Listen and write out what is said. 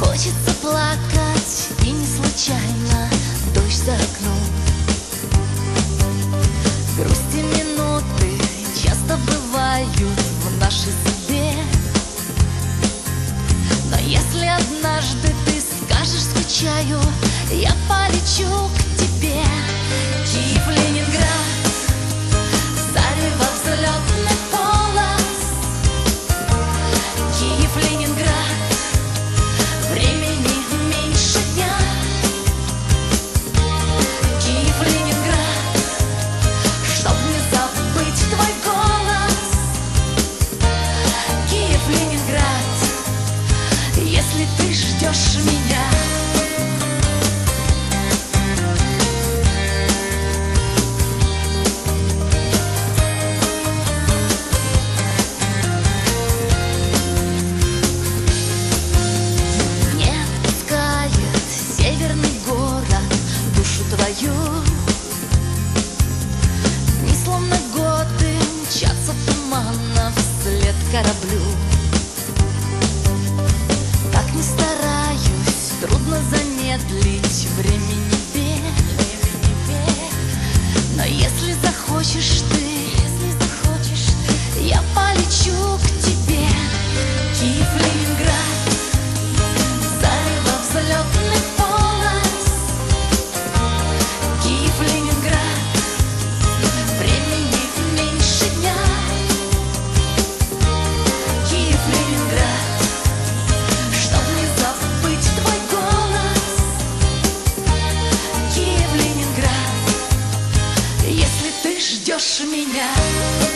Хочется плакать, и не случайно дождь за окном. Грусти минуты часто бывают в нашей судьбе. Но если однажды ты скажешь «скучаю», я полечу к ждешь меня. Мне пускает северный город душу твою. Дни словно годы мчатся туманно вслед кораблю. ждешь меня.